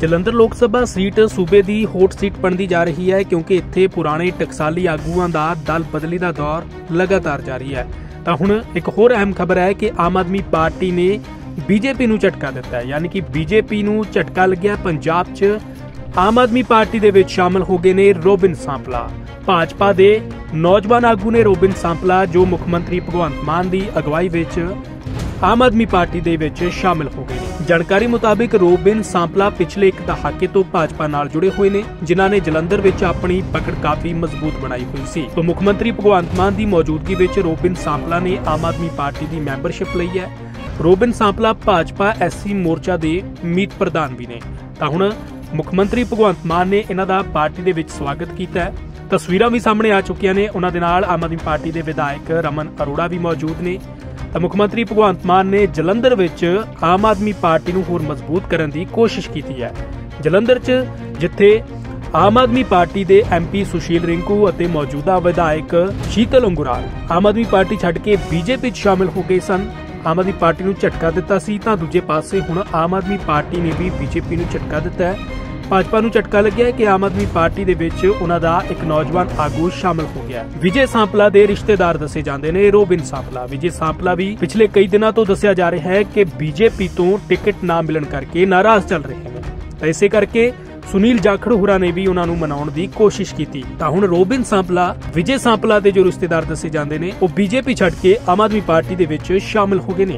ਜਲੰਧਰ ਲੋਕ ਸਭਾ ਸੀਟ ਸੂਬੇ ਦੀ hot seat ਬਣਦੀ ਜਾ ਰਹੀ ਹੈ ਕਿਉਂਕਿ ਇੱਥੇ ਪੁਰਾਣੇ ਟਕਸਾਲੀ ਆਗੂਆਂ ਦਾ ਦਲ ਬਦਲੀ ਦਾ ਦੌਰ ਲਗਾਤਾਰ ਜਾਰੀ ਹੈ। ਤਾਂ ਹੁਣ ਇੱਕ ਹੋਰ ਅਹਿਮ ਖਬਰ ਹੈ ਕਿ ਆਮ ਆਦਮੀ ਪਾਰਟੀ ਨੇ ਬੀਜੇਪੀ ਨੂੰ ਝਟਕਾ ਦਿੱਤਾ ਹੈ। ਯਾਨੀ ਕਿ ਬੀਜੇਪੀ ਨੂੰ ਝਟਕਾ ਲੱਗਿਆ। ਪੰਜਾਬ 'ਚ ਆਮ ਆਦਮੀ ਪਾਰਟੀ ਦੇ ਵਿੱਚ ਸ਼ਾਮਲ ਹੋ ਗਏ ਨੇ ਰੋਬਿਨ ਸਾਂਪਲਾ। ਭਾਜਪਾ ਦੇ ਨੌਜਵਾਨ ਆਗੂ ਨੇ ਰੋਬਿਨ ਸਾਂਪਲਾ, ਜੋ ਮੁੱਖ ਮੰਤਰੀ ਭਗਵੰਤ ਮਾਨ ਦੀ ਅਗਵਾਈ ਵਿੱਚ ਆਮ ਆਦਮੀ ਪਾਰਟੀ ਦੇ ਵਿੱਚ ਸ਼ਾਮਿਲ ਹੋ ਗਏ। ਜਾਣਕਾਰੀ ਮੁਤਾਬਿਕ ਰੋਬਿਨ ਸਾਂਪਲਾ ਪਿਛਲੇ ਇੱਕ ਦਹਾਕੇ ਤੋਂ ਭਾਜਪਾ ਨਾਲ ਜੁੜੇ ਹੋਏ ਨੇ, ਜਿਨ੍ਹਾਂ ਨੇ ਜਲੰਧਰ ਵਿੱਚ ਆਪਣੀ ਪਕੜ ਕਾਫੀ ਮਜ਼ਬੂਤ ਬਣਾਈ ਹੋਈ ਸੀ। ਤੋਂ ਮੁੱਖ ਮੰਤਰੀ ਭਗਵੰਤ ਮਾਨ ਦੀ ਮੌਜੂਦਗੀ ਵਿੱਚ ਰੋਬਿਨ ਸਾਂਪਲਾ ਨੇ ਆਮ ਆਦਮੀ ਪਾਰਟੀ ਦੀ ਮੈਂਬਰਸ਼ਿਪ ਲਈ ਹੈ। ਰੋਬਿਨ ਸਾਂਪਲਾ ਭਾਜਪਾ ਐਸਸੀ ਮੋਰਚਾ ਦੇ ਮੀਤ ਪ੍ਰਧਾਨ ਵੀ ਨੇ। ਤਾਂ ਹੁਣ ਮੁੱਖ ਮੰਤਰੀ ਭਗਵੰਤ ਮਾਨ ਨੇ ਇਹਨਾਂ ਦਾ ਪਾਰਟੀ ਦੇ ਵਿੱਚ ਸਵਾਗਤ ਕੀਤਾ ਹੈ। ਤਸਵੀਰਾਂ ਵੀ ਸਾਹਮਣੇ ਆ ਚੁੱਕੀਆਂ ਨੇ। ਉਹਨਾਂ ਦੇ ਨਾਲ ਆਮ ਆਦਮੀ ਪਾਰਟੀ ਦੇ ਵਿਧਾਇਕ ਰਮਨ ਅਰੋੜਾ ਵੀ ਮੌਜੂਦ ਨੇ। ਤਾਂ ਮੁੱਖ ਮੰਤਰੀ ਭਗਵੰਤ ਮਾਨ ਨੇ ਜਲੰਧਰ ਵਿੱਚ ਆਮ ਆਦਮੀ ਪਾਰਟੀ ਨੂੰ ਹੋਰ ਮਜ਼ਬੂਤ ਕਰਨ ਦੀ ਕੋਸ਼ਿਸ਼ ਕੀਤੀ ਹੈ। ਜਲੰਧਰ 'ਚ ਜਿੱਥੇ ਆਮ ਆਦਮੀ ਪਾਰਟੀ ਦੇ ਐਮਪੀ ਸੁਸ਼ੀਲ ਰਿੰਕੂ ਅਤੇ ਮੌਜੂਦਾ ਵਿਧਾਇਕ ਸ਼ੀਤਲ ਅੰਗੁਰਾਲ ਆਮ ਆਦਮੀ ਪਾਰਟੀ ਛੱਡ ਕੇ ਬੀਜੇਪੀ 'ਚ ਸ਼ਾਮਿਲ ਹੋ ਗਏ ਸਨ। ਆਮ ਆਦਮੀ ਪਾਰਟੀ ਨੂੰ ਝਟਕਾ ਦਿੱਤਾ ਸੀ ਤਾਂ ਦੂਜੇ ਪਾਸੇ ਹੁਣ ਆਮ ਆਦਮੀ ਪਾਰਟੀ ਨੇ ਵੀ ਬੀਜੇਪੀ ਨੂੰ ਝਟਕਾ ਦਿੱਤਾ ਹੈ। ਭਾਜਪਾ ਨੂੰ ਝਟਕਾ ਲੱਗਿਆ ਹੈ ਕਿ ਆਮ ਆਦਮੀ ਪਾਰਟੀ ਦੇ ਵਿੱਚ ਉਹਨਾਂ ਦਾ ਇੱਕ ਨੌਜਵਾਨ ਆਗੂ ਸ਼ਾਮਲ ਹੋ ਗਿਆ ਹੈ। ਵਿਜੇ ਸਾਂਪਲਾ ਦੇ ਰਿਸ਼ਤੇਦਾਰ ਦੱਸੇ ਜਾਂਦੇ ਨੇ ਰੋਬਿਨ ਸਾਂਪਲਾ। ਵਿਜੇ ਸਾਂਪਲਾ ਵੀ ਪਿਛਲੇ ਕਈ ਦਿਨਾਂ ਤੋਂ ਦੱਸਿਆ ਜਾ ਰਿਹਾ ਹੈ ਕਿ ਬੀਜੇਪੀ ਤੋਂ ਟਿਕਟ ਨਾ ਮਿਲਣ ਕਰਕੇ ਨਾਰਾਜ਼ ਚੱਲ ਰਹੇ ਨੇ। ਤਾਂ ਇਸੇ ਕਰਕੇ ਸੁਨੀਲ ਜਾਖੜ ਹੋਰਾਂ ਨੇ ਵੀ ਉਹਨਾਂ ਨੂੰ ਮਨਾਉਣ ਦੀ ਕੋਸ਼ਿਸ਼ ਕੀਤੀ। ਤਾਂ ਹੁਣ ਰੋਬਿਨ ਸਾਂਪਲਾ, ਵਿਜੇ ਸਾਂਪਲਾ ਦੇ ਜੋ ਰਿਸ਼ਤੇਦਾਰ ਦੱਸੇ ਜਾਂਦੇ ਨੇ, ਉਹ ਬੀਜੇਪੀ ਛੱਡ ਕੇ ਆਮ ਆਦਮੀ ਪਾਰਟੀ ਦੇ ਵਿੱਚ ਸ਼ਾਮਲ ਹੋ ਗਏ ਨੇ।